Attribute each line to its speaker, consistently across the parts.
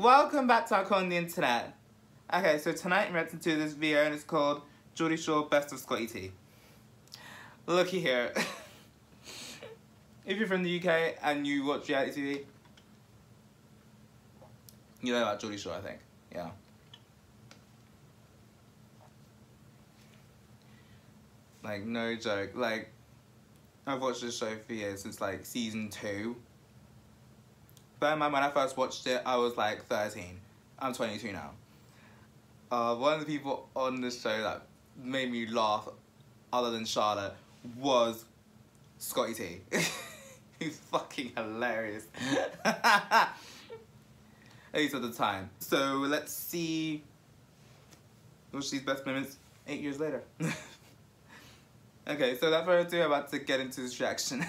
Speaker 1: Welcome back to Icon on the Internet. Okay, so tonight I'm reacting to this video and it's called Geordie Shore Best of Scotty T. Looky here. if you're from the UK and you watch reality TV, you know about Geordie Shore, I think. Yeah. Like, no joke. Like, I've watched this show for years, since like season two. Bear in mind, when I first watched it, I was like 13. I'm 22 now. Uh, one of the people on the show that made me laugh, other than Charlotte, was Scotty T. He's fucking hilarious. At least at the time. So let's see. What's these best moments eight years later? okay, so without further ado, I'm about to get into this reaction.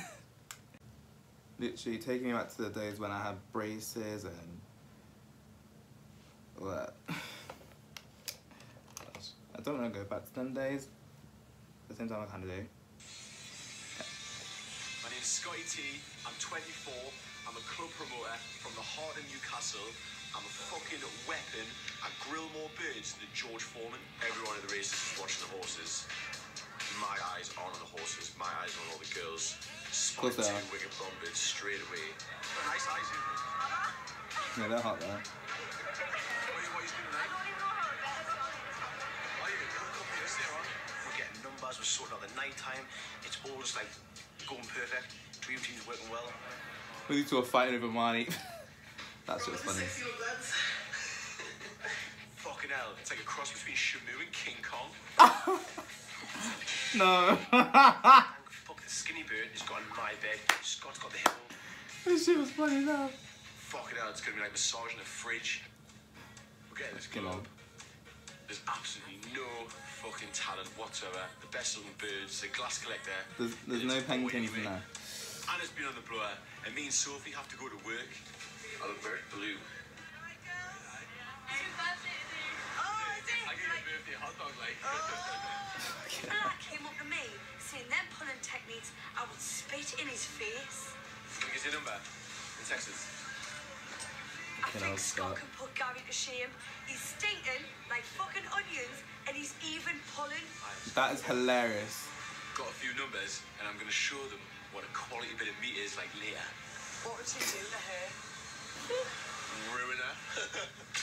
Speaker 1: Literally taking me back to the days when I had braces and all that. I don't want to go back to them days. At the same time, I kind of do.
Speaker 2: My name's Scotty T. I'm 24. I'm a club promoter from the heart of Newcastle. I'm a fucking weapon. I grill more birds than George Foreman. Everyone in the race is watching the horses. My eyes on the horses. My eyes on all the girls. Spike two wicked bombers straight away. Nice eyes.
Speaker 1: Yeah, they're hot though.
Speaker 2: We're getting numbers, we're sorting out the night time. It's all just like going perfect. Dream team's working well.
Speaker 1: We need to a fighting over money. That's just funny.
Speaker 2: Fucking it's like a cross between Shamu and King Kong.
Speaker 1: no.
Speaker 2: Fuck the skinny bird has got in my bed. Scott's got the hill.
Speaker 1: this shit was funny though.
Speaker 2: Fucking hell, it's gonna be like massaging a fridge. We're getting this
Speaker 1: Come
Speaker 2: There's absolutely no fucking talent whatsoever. The best looking birds, the glass collector.
Speaker 1: There's, there's no
Speaker 2: it's
Speaker 1: penguins in
Speaker 2: anyway.
Speaker 1: there.
Speaker 2: Anna's been on the blower, and me and Sophie have to go to work. I look very blue. I gave you a birthday hot dog,
Speaker 3: came up to me, seeing them pulling techniques, I would spit in his face.
Speaker 2: Can I get your number? In Texas.
Speaker 3: I
Speaker 1: Can
Speaker 3: think
Speaker 1: I
Speaker 3: Scott
Speaker 1: start?
Speaker 3: can put Gary to shame. He's stinking like fucking onions, and he's even pulling.
Speaker 1: That is hilarious.
Speaker 2: Got a few numbers, and I'm gonna show them what a quality bit of meat is like later.
Speaker 3: What would you do to her?
Speaker 2: Ruiner. I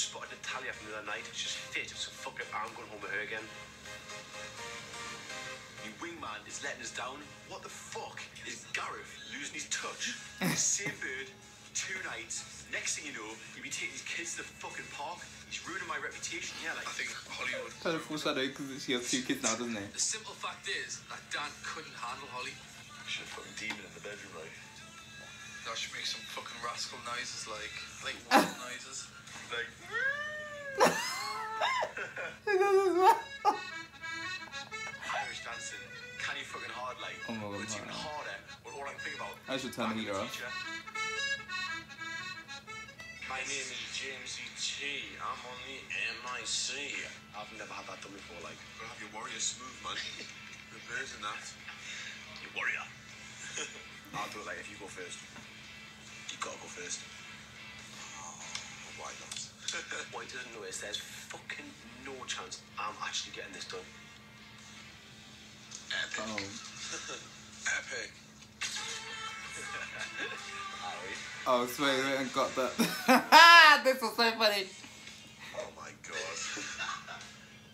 Speaker 2: just spotted Natalia from the other night. She's fit, so fuck it, I'm going home with her again. Your wingman is letting us down. What the fuck is Gareth losing his touch? Same bird, two nights. Next thing you know, you'll be taking his kids to the fucking park. He's ruining my reputation. Yeah, like I think Hollywood.
Speaker 1: Kind of foreshadow because she has two kids now, doesn't he?
Speaker 4: The simple fact is that Dan couldn't handle Holly.
Speaker 2: Should have fucking demon in the bedroom, like.
Speaker 4: Now she makes some fucking rascal noises like like wild noises.
Speaker 2: Like.
Speaker 1: He does as well.
Speaker 2: Irish dancing, can you fucking hard like?
Speaker 1: Oh my God,
Speaker 2: it's even harder. But all I can think about.
Speaker 1: I should turn the heater
Speaker 2: in
Speaker 1: off.
Speaker 2: My name is James E. T. I'm on the MIC. I've never had that done before. Like,
Speaker 4: Gotta have your warrior smooth, man. the birds and that.
Speaker 2: you warrior. I'll do it like if you go first. You gotta go first.
Speaker 4: Oh, why not?
Speaker 2: What he doesn't know is there's fucking no chance I'm actually getting this done.
Speaker 4: Epic.
Speaker 1: Oh.
Speaker 4: Epic.
Speaker 2: Alright.
Speaker 1: Oh, sweet, we haven't got that. this was so funny.
Speaker 4: Oh my god.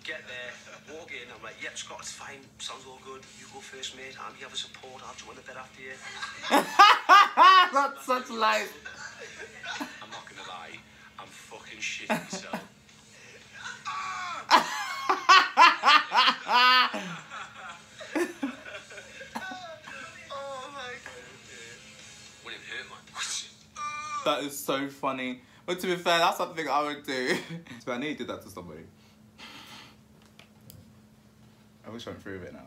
Speaker 2: Get there, walk in, I'm like, yep, Scott, it's fine, sounds all good. You go first, mate. I'm here for support. I'll join the bed after you.
Speaker 1: Ah, that's such life.
Speaker 2: I'm not gonna lie, I'm fucking shitting myself.
Speaker 4: Oh my god.
Speaker 2: When it hurt, man.
Speaker 1: That is so funny. But to be fair, that's something I would do. so I nearly did that to somebody. I wish I went through with it now.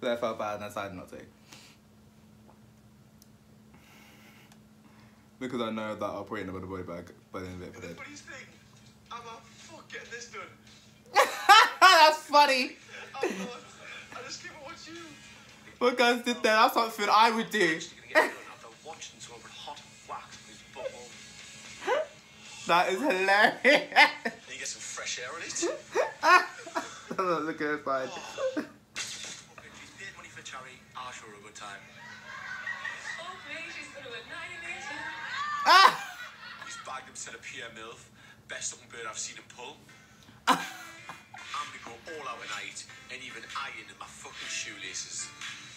Speaker 1: But I felt bad and I decided not to. because I know that I'll probably end up with a body bag by the end of it.
Speaker 4: For Funny thing, I'm a fuck getting this done.
Speaker 1: That's funny.
Speaker 4: Oh, I'm I just keep it you.
Speaker 1: What guys did that? That's something I would do. that is hilarious.
Speaker 2: you get some fresh air on it.
Speaker 1: Look at it, fine. Oh.
Speaker 2: If you did money for charity, I'll show her a good time.
Speaker 1: Ah!
Speaker 2: He's bagged himself a Pierre Milf, best looking bird I've seen him pull. I'm gonna go all out tonight, and even iron in my fucking shoelaces.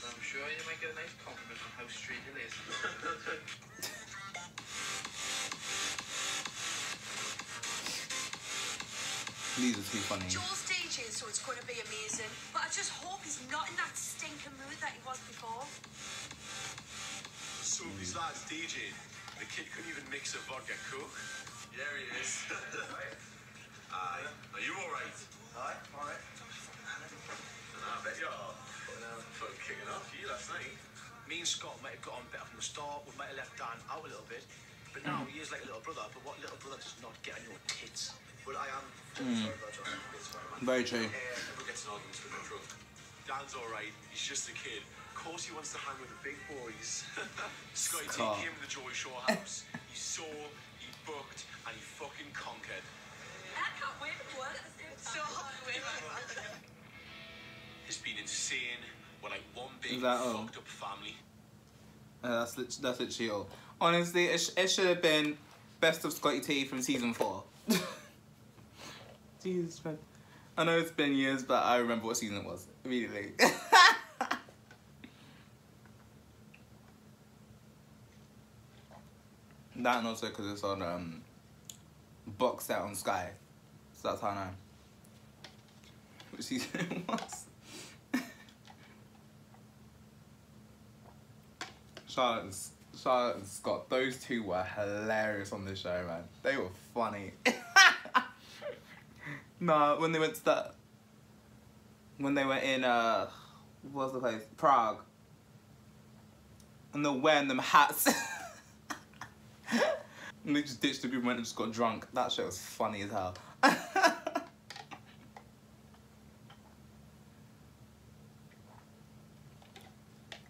Speaker 4: I'm sure you might get a nice compliment on how straight your laces are.
Speaker 1: These are too funny.
Speaker 3: Joel's DJing, so it's going to be amazing. But I just hope he's not in that stinking mood that he was before.
Speaker 2: Sophie's lad's DJ. The kid couldn't even mix a vodka coke. There he is. Aye. Are you alright? Aye, alright. I bet you are. Fucking kicking off you last night.
Speaker 5: Me and Scott might have got on better from the start. We might have left Dan out a little bit. But now he is like a little brother. But what little brother does not get on your tits?
Speaker 2: But I am sorry about John. It's fine, man.
Speaker 1: Very true.
Speaker 2: Uh, never gets in arguments with the truck. Dan's alright. He's just a kid. Of course he wants to hang with the big boys. Scotty T came to the Geordie Shore house. he saw, he booked, and he fucking conquered.
Speaker 3: I can't wait for it. It's so
Speaker 2: It's been insane. We're like one big
Speaker 1: that all?
Speaker 2: fucked up family.
Speaker 1: Uh, that's lit- that's literally all. Honestly, it, sh- it should have been best of Scotty T from season four. Jesus, man. I know it's been years, but I remember what season it was immediately. that and also because it's on um, box set on Sky, so that's how I know which season it was. Charlotte and, Charlotte and Scott, those two were hilarious on this show, man. They were funny. nah, when they went to that, when they were in uh, what was the place? Prague, and they're wearing them hats. and they just ditched the group and just got drunk. That shit was funny as hell.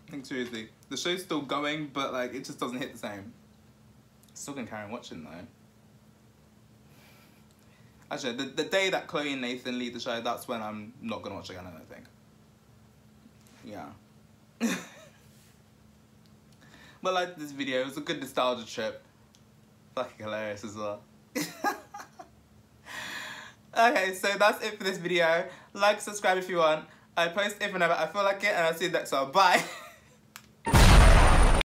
Speaker 1: Think seriously, the show's still going, but like it just doesn't hit the same. Still gonna carry on watching though. Actually, the, the day that Chloe and Nathan leave the show, that's when I'm not gonna watch again. I don't think. Yeah. but like this video, it was a good nostalgia trip. Fucking hilarious as well. okay, so that's it for this video. Like, subscribe if you want. I post if and ever I feel like it, and I'll see you next one. Bye.